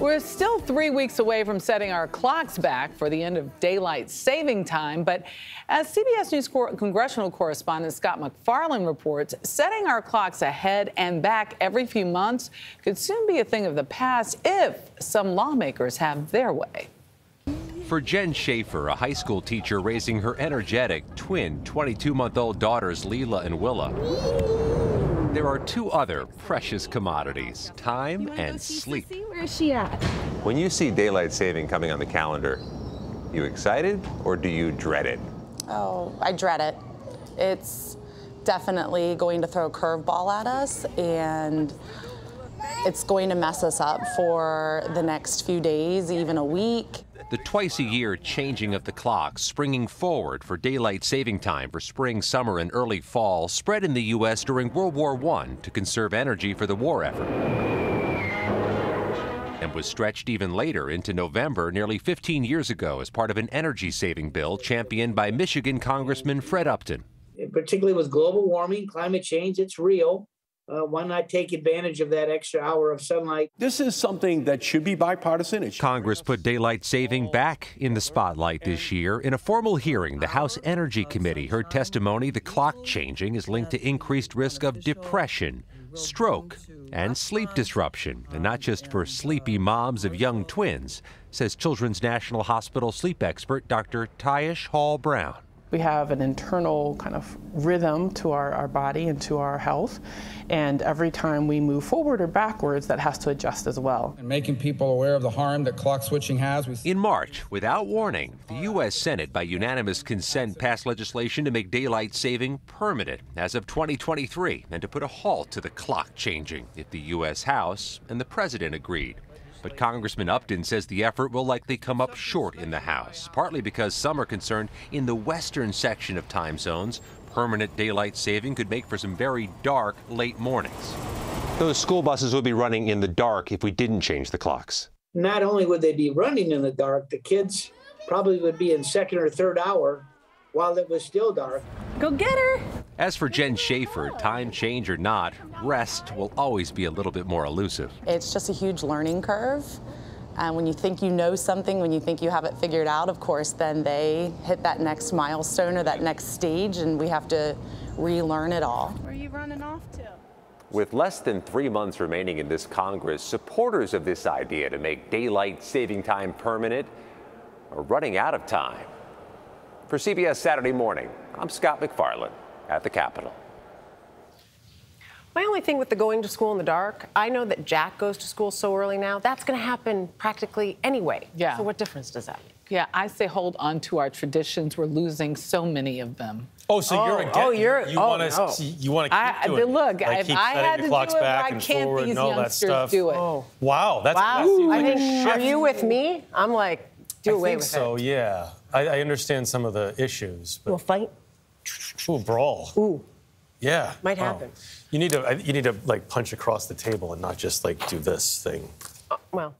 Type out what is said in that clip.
We're still three weeks away from setting our clocks back for the end of daylight saving time. But as CBS News congressional correspondent Scott MacFarlane reports, setting our clocks ahead and back every few months could soon be a thing of the past if some lawmakers have their way. For Jen Schaefer, a high school teacher raising her energetic twin 22 month old daughters, Leela and Willa. There are two other precious commodities time and sleep. Where is she at? When you see daylight saving coming on the calendar, you excited or do you dread it? Oh, I dread it. It's definitely going to throw a curveball at us and it's going to mess us up for the next few days, even a week the twice a year changing of the clock, springing forward for daylight saving time for spring, summer, and early fall, spread in the U.S. during World War I to conserve energy for the war effort. And was stretched even later into November nearly 15 years ago as part of an energy saving bill championed by Michigan Congressman Fred Upton. Particularly with global warming, climate change, it's real uh, why not take advantage of that extra hour of sunlight? This is something that should be bipartisan. Congress put daylight saving back in the spotlight this year. In a formal hearing, the House Energy Committee heard testimony the clock changing is linked to increased risk of depression, stroke, and sleep disruption, and not just for sleepy moms of young twins, says Children's National Hospital sleep expert Dr. Tyish Hall Brown. We have an internal kind of rhythm to our, our body and to our health. And every time we move forward or backwards, that has to adjust as well. And making people aware of the harm that clock switching has. In March, without warning, the U.S. Senate, by unanimous consent, passed legislation to make daylight saving permanent as of 2023 and to put a halt to the clock changing if the U.S. House and the President agreed. But Congressman Upton says the effort will likely come up short in the House, partly because some are concerned in the western section of time zones, permanent daylight saving could make for some very dark late mornings. Those school buses would be running in the dark if we didn't change the clocks. Not only would they be running in the dark, the kids probably would be in second or third hour while it was still dark. Go get her. As for Jen Schaefer, time change or not, rest will always be a little bit more elusive. It's just a huge learning curve. And when you think you know something, when you think you have it figured out, of course, then they hit that next milestone or that next stage, and we have to relearn it all. Where are you running off to? With less than three months remaining in this Congress, supporters of this idea to make daylight saving time permanent are running out of time. For CBS Saturday Morning, I'm Scott MacFarlane at the Capitol. My only thing with the going to school in the dark, I know that Jack goes to school so early now. That's going to happen practically anyway. Yeah. So what difference does that make? Yeah, I say hold on to our traditions. We're losing so many of them. Oh, so oh, you're against? Oh, you're. You oh, want to? No. You want to keep I, doing Look, it. Like keep I had to do it, why can't these youngsters do it? Oh. Wow, that's wow. That I like think, are you with me? I'm like, do I away think with so, it. So yeah. I, I, understand some of the issues. But... We'll fight. Ooh, brawl. Ooh. Yeah. Might happen. You need to you need to like punch across the table and not just like do this thing. Uh, well.